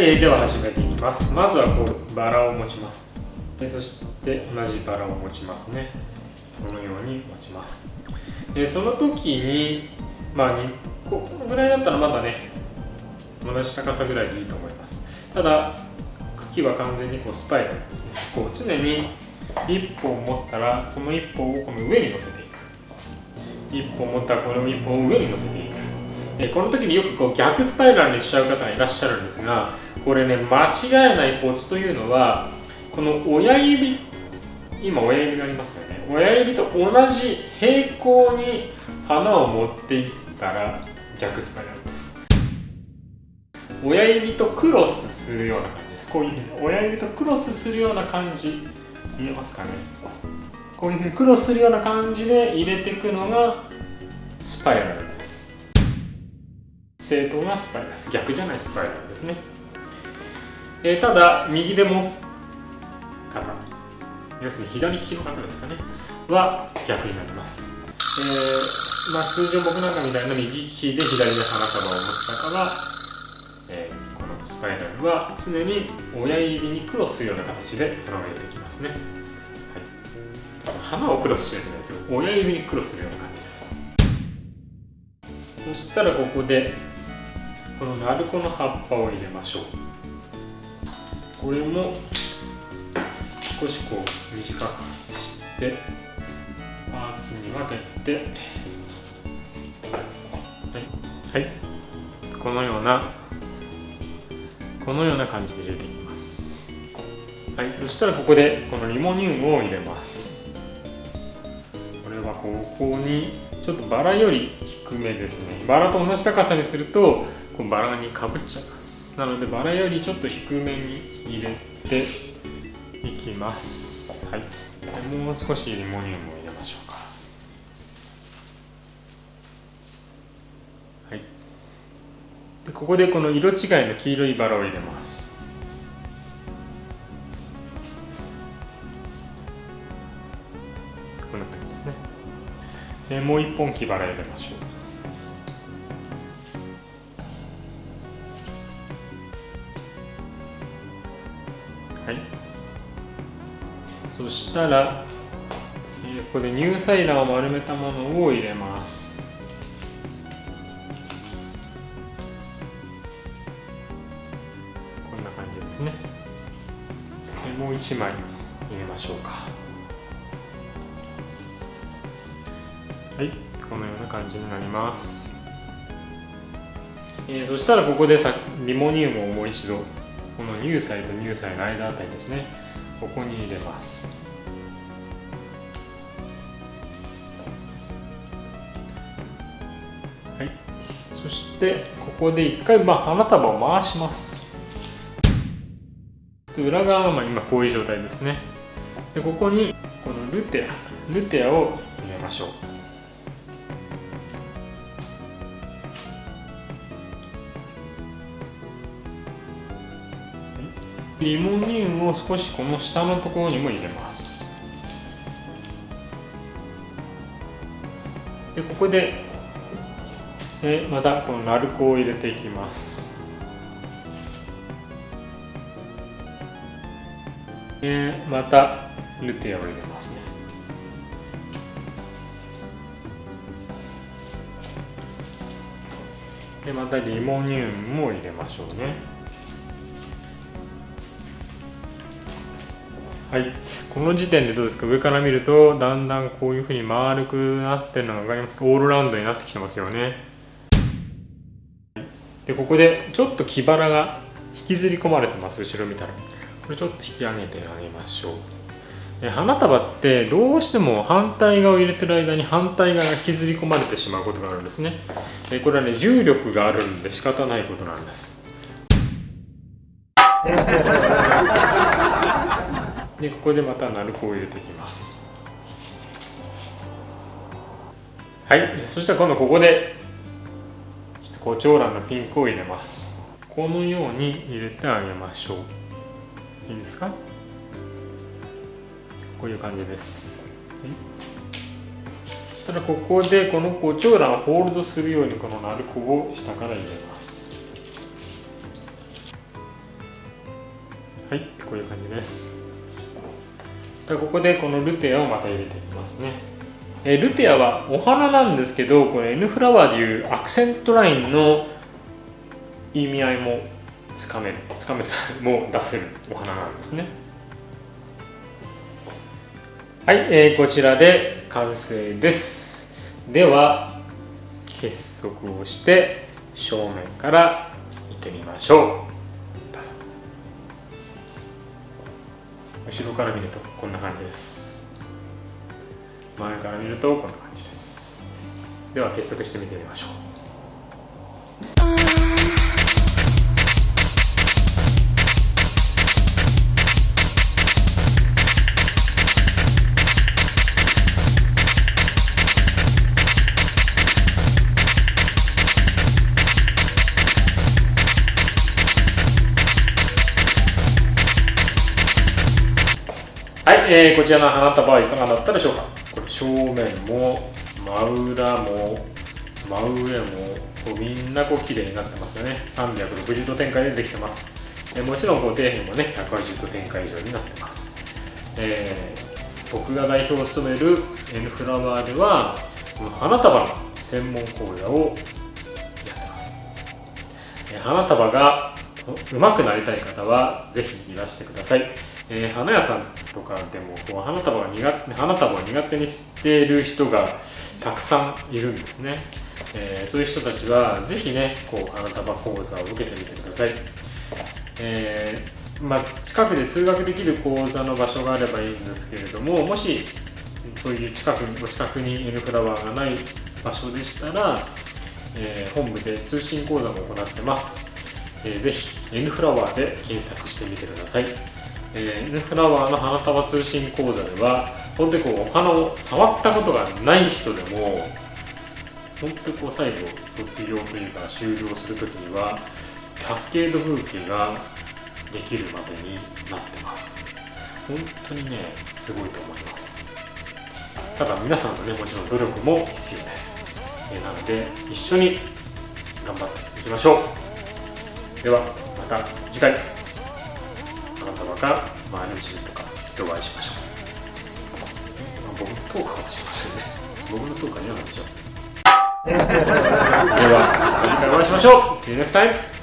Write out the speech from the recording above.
えー、では始めていきます。まずはこうバラを持ちます。でそして同じバラを持ちますね。このように持ちます。でその時にまあこのぐらいだったらまだね同じ高さぐらいでいいと思います。ただ茎は完全にこうスパイラルですね。こう常に1本持ったらこの1本をこの上に乗せていく。1本持ったらこの1本を上に乗せていく。でこの時によくこう逆スパイラルにしちゃう方がいらっしゃるんですがこれね間違えないコツというのはこの親指今親指がありますよね。親指と同じ平行に花を持っていったら逆スパイラルです。親指とクロスするような感じです。こういうふうに親指とクロスするような感じ見えますかね。こういうふうにクロスするような感じで入れていくのがスパイラル。正当なスパイラル逆じゃないスパイラルですね、えー、ただ右で持つ方要するに左利きの方ですかね。は逆になります、えーまあ、通常僕なんかみたいな右利きで左で花束を持つ方は、えー、このスパイラルは常に親指にクロスするような形で花を入れていきますね、はい、花をクロスしてるんですよ親指にクロスするような感じです。そしたらここでこの鳴子の葉っぱを入れましょう。これも少しこう短くしてパーツに分けて。はい、はい、このようなこのような感じで入れていきます。はい。そしたらここでこのリモニウムを入れます。これはここにちょっとバラより低めですね。バラと同じ高さにするとこうバラにかぶっちゃいます。なのでバラよりちょっと低めに入れていきます。はい。もう少しリモニウムを入れましょうか。はい。でここでこの色違いの黄色いバラを入れます。こんな感じですね。でもう一本木バラ入れましょう。はい。そしたら、えー、ここでニューサイラーを丸めたものを入れます。こんな感じですね。でもう一枚入れましょうか。はい。このような感じになります。えー、そしたらここでさリモニウムをもう一度。この乳細と乳細の間あたりですね。ここに入れます。はい。そしてここで一回まあ花束を回します。裏側は今こういう状態ですね。でここにこのルテアルテアを入れましょう。リモニウムを少しこの下のところにも入れます。でここでえまたこのナルコを入れていきます。えまたルテアを入れますね。でまたリモニウムも入れましょうね。はい。この時点でどうですか？上から見るとだんだんこういうふうに丸くなってるのが分かりますか？オールラウンドになってきてますよね。でここでちょっと木腹が引きずり込まれてます後ろ見たら。これちょっと引き上げてあげましょう。え花束ってどうしても反対側を入れてる間に反対側が引きずり込まれてしまうことがあるんですね。えこれはね重力があるんで仕方ないことなんです。でここでまた鳴子を入れていきます。はい。そしたら今度ここでちょっと胡蝶蘭のピンクを入れます。このように入れてあげましょう。いいですか？こういう感じです、はい、ただここでこの胡蝶蘭をホールドするようにこの鳴子を下から入れます。はい。こういう感じです。ここでこのルテアをまた入れていきますね。えルテアはお花なんですけどこの N フラワーでいうアクセントラインの意味合いもつかめるつかめるもう出せるお花なんですね。はい、えー、こちらで完成です。では結束をして正面から見てみましょう。後ろから見るとこんな感じです。前から見るとこんな感じです。では結束してみてみましょう。えー、こちらの花束はいかがだったでしょうか？これ正面も真裏も真上もこうみんなこう綺麗になってますよね。360度展開でできてます。えもちろんこう底辺もね180度展開以上になってます、えー、僕が代表を務める N フラワーではこの花束の専門講座をやってます、え花束が上手くなりたい方はぜひいらしてください。えー、花屋さんとかでもこう花束が苦花束を苦手にしている人がたくさんいるんですね、えー、そういう人たちはぜひねこう花束講座を受けてみてください、えー、まあ、近くで通学できる講座の場所があればいいんですけれどももしそういう近くにお近くに N フラワーがない場所でしたら、え本部で通信講座も行ってます、えー、ぜひ N フラワーで検索してみてください。えー、N フラワーの花束通信講座では本当にこうお花を触ったことがない人でも本当にこう最後卒業というか終了する時にはキャスケード風景ができるまでになってます。本当にねすごいと思います。ただ皆さんのねもちろん努力も必要です、えー、なので一緒に頑張っていきましょう。ではまた次回。か、まあ、日とかでお会いしましょう、まあ、僕のトークかもしれませんね。僕のトークは嫌なんでしょうでは次回お会いしましょう。See you next time!